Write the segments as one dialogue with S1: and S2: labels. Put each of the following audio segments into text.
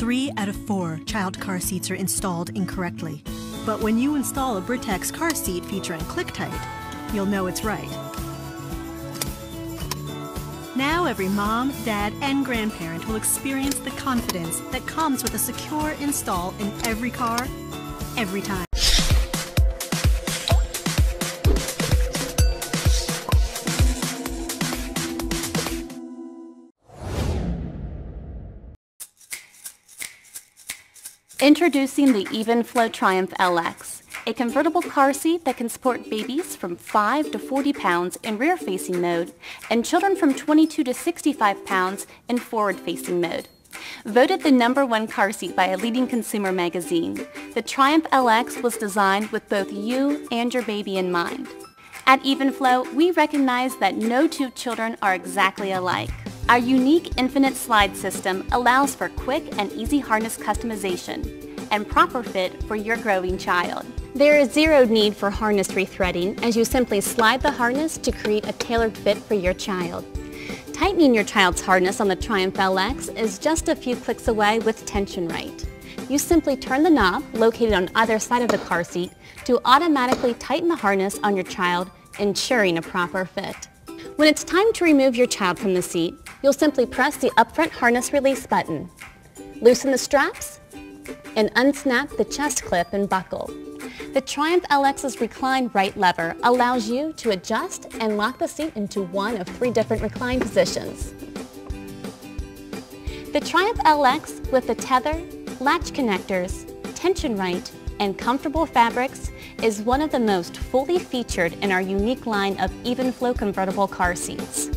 S1: Three out of four child car seats are installed incorrectly. But when you install a Britax car seat featuring ClickTight, you'll know it's right. Now every mom, dad, and grandparent will experience the confidence that comes with a secure install in every car, every time.
S2: Introducing the Evenflo Triumph LX, a convertible car seat that can support babies from 5 to 40 pounds in rear-facing mode and children from 22 to 65 pounds in forward-facing mode. Voted the number one car seat by a leading consumer magazine, the Triumph LX was designed with both you and your baby in mind. At Evenflo, we recognize that no two children are exactly alike. Our unique infinite slide system allows for quick and easy harness customization and proper fit for your growing child. There is zero need for harness rethreading as you simply slide the harness to create a tailored fit for your child. Tightening your child's harness on the Triumph LX is just a few clicks away with Tension Right. You simply turn the knob, located on either side of the car seat, to automatically tighten the harness on your child, ensuring a proper fit. When it's time to remove your child from the seat, you'll simply press the upfront harness release button. Loosen the straps and unsnap the chest clip and buckle. The Triumph LX's recline right lever allows you to adjust and lock the seat into one of three different recline positions. The Triumph LX with the tether, latch connectors, tension right, and comfortable fabrics is one of the most fully featured in our unique line of Evenflo convertible car seats.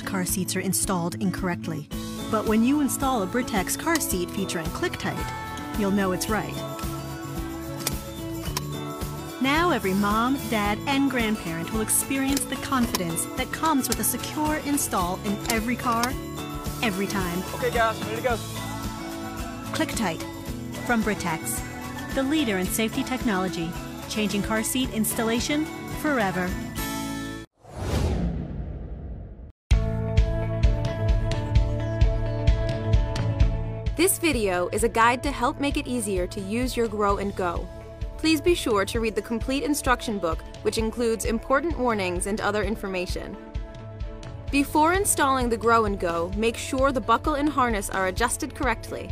S1: Car seats are installed incorrectly. But when you install a Britax car seat featuring ClickTight, you'll know it's right. Now every mom, dad, and grandparent will experience the confidence that comes with a secure install in every car, every time.
S3: Okay guys, ready to go.
S1: ClickTight from Britax, the leader in safety technology, changing car seat installation forever.
S4: This video is a guide to help make it easier to use your Grow and Go. Please be sure to read the complete instruction book, which includes important warnings and other information. Before installing the Grow and Go, make sure the buckle and harness are adjusted correctly.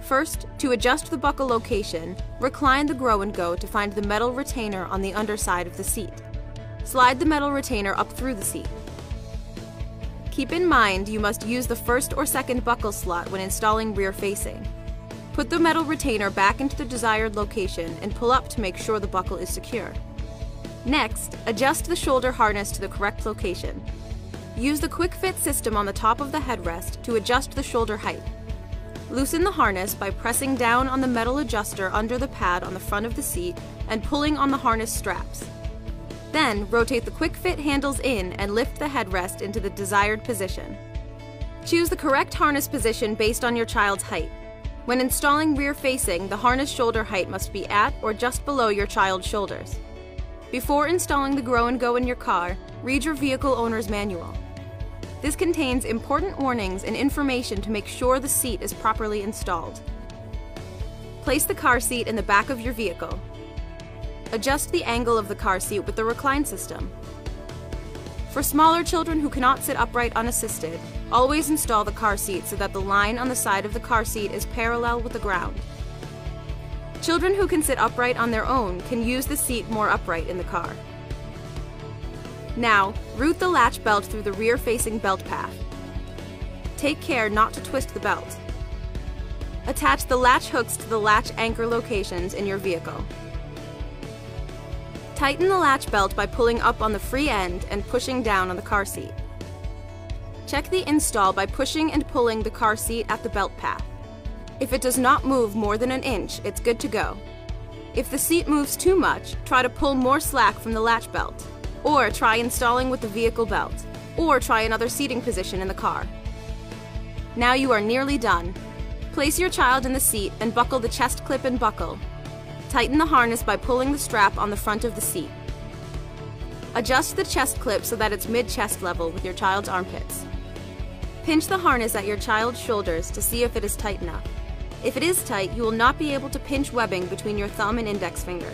S4: First, to adjust the buckle location, recline the Grow and Go to find the metal retainer on the underside of the seat. Slide the metal retainer up through the seat. Keep in mind you must use the first or second buckle slot when installing rear facing. Put the metal retainer back into the desired location and pull up to make sure the buckle is secure. Next, adjust the shoulder harness to the correct location. Use the quick fit system on the top of the headrest to adjust the shoulder height. Loosen the harness by pressing down on the metal adjuster under the pad on the front of the seat and pulling on the harness straps. Then, rotate the quick fit handles in and lift the headrest into the desired position. Choose the correct harness position based on your child's height. When installing rear facing, the harness shoulder height must be at or just below your child's shoulders. Before installing the Grow and Go in your car, read your vehicle owner's manual. This contains important warnings and information to make sure the seat is properly installed. Place the car seat in the back of your vehicle. Adjust the angle of the car seat with the recline system. For smaller children who cannot sit upright unassisted, always install the car seat so that the line on the side of the car seat is parallel with the ground. Children who can sit upright on their own can use the seat more upright in the car. Now, route the latch belt through the rear-facing belt path. Take care not to twist the belt. Attach the latch hooks to the latch anchor locations in your vehicle. Tighten the latch belt by pulling up on the free end and pushing down on the car seat. Check the install by pushing and pulling the car seat at the belt path. If it does not move more than an inch, it's good to go. If the seat moves too much, try to pull more slack from the latch belt, or try installing with the vehicle belt, or try another seating position in the car. Now you are nearly done. Place your child in the seat and buckle the chest clip and buckle, Tighten the harness by pulling the strap on the front of the seat. Adjust the chest clip so that it's mid-chest level with your child's armpits. Pinch the harness at your child's shoulders to see if it is tight enough. If it is tight, you will not be able to pinch webbing between your thumb and index finger.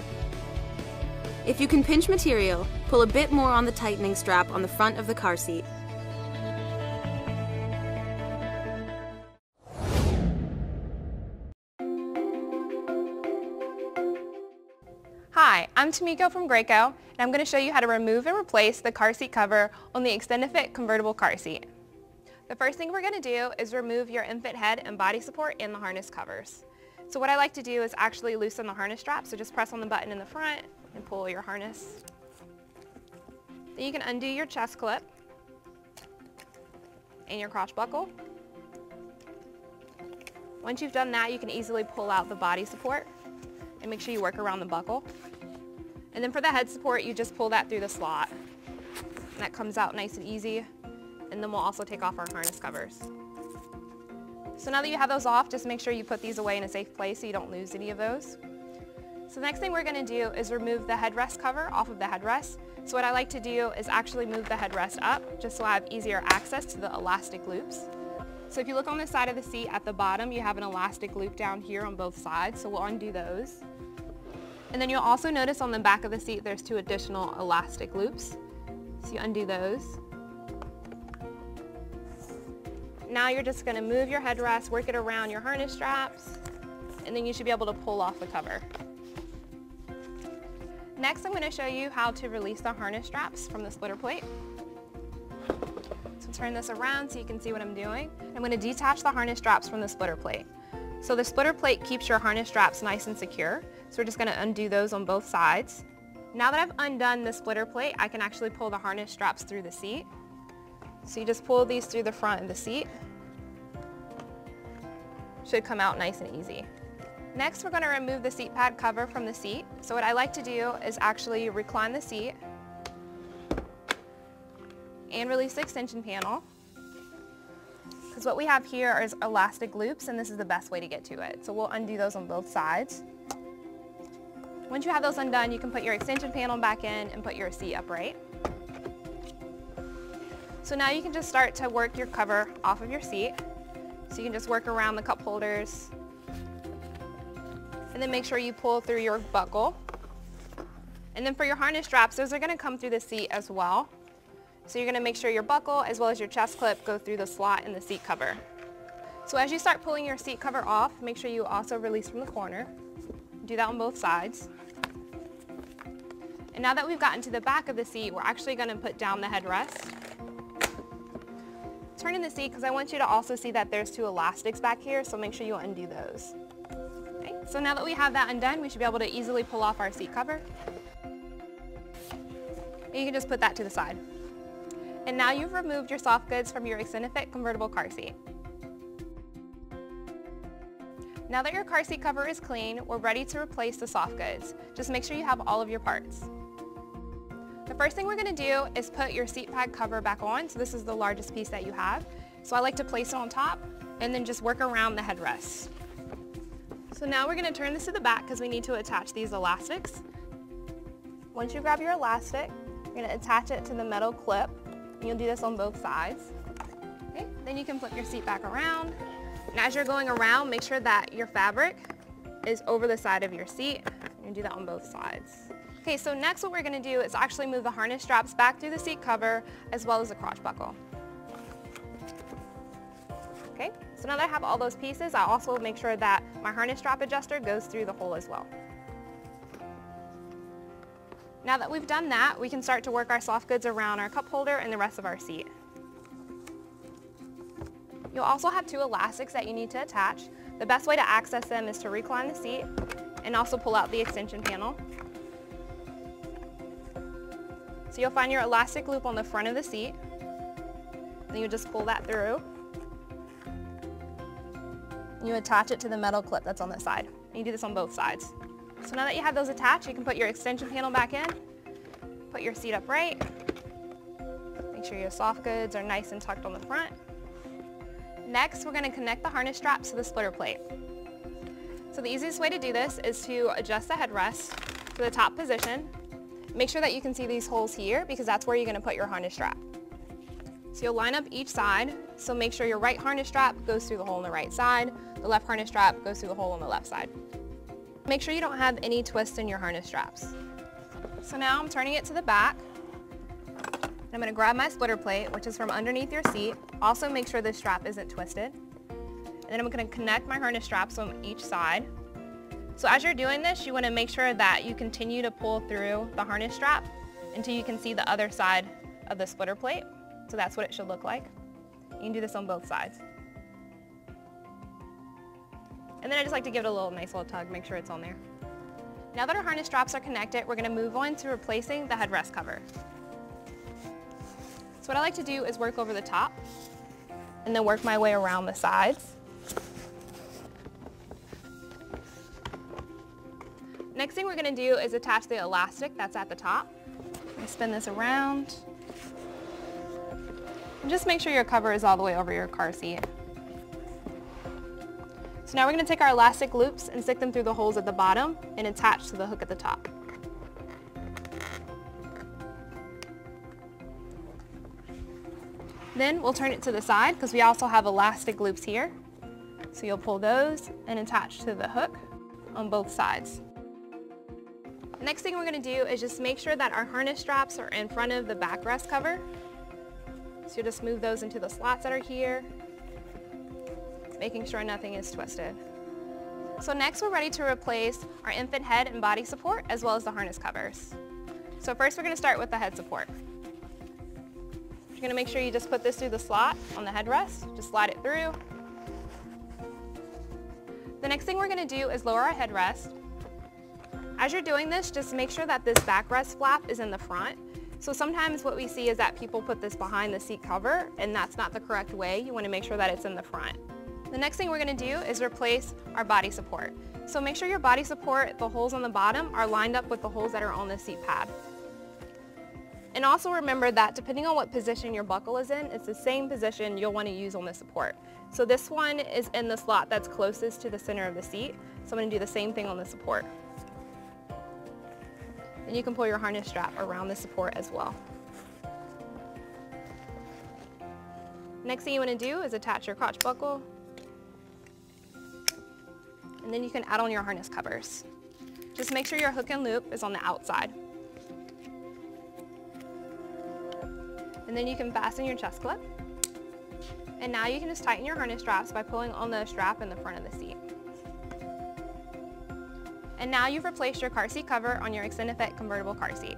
S4: If you can pinch material, pull a bit more on the tightening strap on the front of the car seat.
S3: I'm Tamiko from Graco, and I'm going to show you how to remove and replace the car seat cover on the Extend2Fit convertible car seat. The first thing we're going to do is remove your infant head and body support and the harness covers. So what I like to do is actually loosen the harness strap, so just press on the button in the front and pull your harness. Then you can undo your chest clip and your crotch buckle. Once you've done that, you can easily pull out the body support and make sure you work around the buckle. And then for the head support, you just pull that through the slot. And that comes out nice and easy. And then we'll also take off our harness covers. So now that you have those off, just make sure you put these away in a safe place so you don't lose any of those. So the next thing we're going to do is remove the headrest cover off of the headrest. So what I like to do is actually move the headrest up just so I have easier access to the elastic loops. So if you look on the side of the seat at the bottom, you have an elastic loop down here on both sides, so we'll undo those. And then you'll also notice on the back of the seat there's two additional elastic loops. So you undo those. Now you're just going to move your headrest, work it around your harness straps, and then you should be able to pull off the cover. Next I'm going to show you how to release the harness straps from the splitter plate. So turn this around so you can see what I'm doing. I'm going to detach the harness straps from the splitter plate. So the splitter plate keeps your harness straps nice and secure. So we're just going to undo those on both sides. Now that I've undone the splitter plate, I can actually pull the harness straps through the seat. So you just pull these through the front of the seat. Should come out nice and easy. Next, we're going to remove the seat pad cover from the seat. So what I like to do is actually recline the seat and release the extension panel because what we have here is elastic loops and this is the best way to get to it. So we'll undo those on both sides. Once you have those undone, you can put your extension panel back in and put your seat upright. So now you can just start to work your cover off of your seat. So you can just work around the cup holders and then make sure you pull through your buckle. And then for your harness straps, those are going to come through the seat as well. So you're going to make sure your buckle as well as your chest clip go through the slot in the seat cover. So as you start pulling your seat cover off, make sure you also release from the corner. Do that on both sides. And now that we've gotten to the back of the seat, we're actually going to put down the headrest. Turn in the seat because I want you to also see that there's two elastics back here, so make sure you undo those. Okay, so now that we have that undone, we should be able to easily pull off our seat cover. And you can just put that to the side. And now you've removed your soft goods from your Extend2Fit convertible car seat. Now that your car seat cover is clean, we're ready to replace the soft goods. Just make sure you have all of your parts. The first thing we're going to do is put your seat pad cover back on. So this is the largest piece that you have. So I like to place it on top and then just work around the headrest. So now we're going to turn this to the back because we need to attach these elastics. Once you grab your elastic, you're going to attach it to the metal clip You'll do this on both sides. Okay, then you can flip your seat back around. And as you're going around, make sure that your fabric is over the side of your seat. You do that on both sides. Okay, so next what we're going to do is actually move the harness straps back through the seat cover as well as the crotch buckle. Okay, so now that I have all those pieces, I also make sure that my harness strap adjuster goes through the hole as well. Now that we've done that, we can start to work our soft goods around our cup holder and the rest of our seat. You'll also have two elastics that you need to attach. The best way to access them is to recline the seat and also pull out the extension panel. So you'll find your elastic loop on the front of the seat. Then you just pull that through. You attach it to the metal clip that's on the side. And you do this on both sides. So now that you have those attached, you can put your extension panel back in, put your seat upright, make sure your soft goods are nice and tucked on the front. Next, we're going to connect the harness straps to the splitter plate. So the easiest way to do this is to adjust the headrest to the top position Make sure that you can see these holes here because that's where you're going to put your harness strap. So you'll line up each side, so make sure your right harness strap goes through the hole on the right side, the left harness strap goes through the hole on the left side. Make sure you don't have any twists in your harness straps. So now I'm turning it to the back. I'm going to grab my splitter plate, which is from underneath your seat. Also make sure this strap isn't twisted. And then I'm going to connect my harness straps on each side. So as you're doing this, you want to make sure that you continue to pull through the harness strap until you can see the other side of the splitter plate. So that's what it should look like. You can do this on both sides. And then I just like to give it a little nice little tug, make sure it's on there. Now that our harness straps are connected, we're going to move on to replacing the headrest cover. So what I like to do is work over the top and then work my way around the sides. Next thing we're going to do is attach the elastic that's at the top. spin this around. And just make sure your cover is all the way over your car seat. So now we're going to take our elastic loops and stick them through the holes at the bottom and attach to the hook at the top. Then we'll turn it to the side because we also have elastic loops here. So you'll pull those and attach to the hook on both sides. Next thing we're going to do is just make sure that our harness straps are in front of the backrest cover. So you'll just move those into the slots that are here, making sure nothing is twisted. So next we're ready to replace our infant head and body support as well as the harness covers. So first we're going to start with the head support. You're going to make sure you just put this through the slot on the headrest, just slide it through. The next thing we're going to do is lower our headrest as you're doing this, just make sure that this backrest flap is in the front. So sometimes what we see is that people put this behind the seat cover and that's not the correct way. You want to make sure that it's in the front. The next thing we're going to do is replace our body support. So make sure your body support, the holes on the bottom, are lined up with the holes that are on the seat pad. And also remember that depending on what position your buckle is in, it's the same position you'll want to use on the support. So this one is in the slot that's closest to the center of the seat. So I'm going to do the same thing on the support. And you can pull your harness strap around the support as well. Next thing you want to do is attach your crotch buckle. And then you can add on your harness covers. Just make sure your hook and loop is on the outside. And then you can fasten your chest clip. And now you can just tighten your harness straps by pulling on the strap in the front of the seat. And now you've replaced your car seat cover on your Extend2Fit convertible car seat.